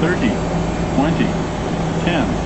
30, 20, 10,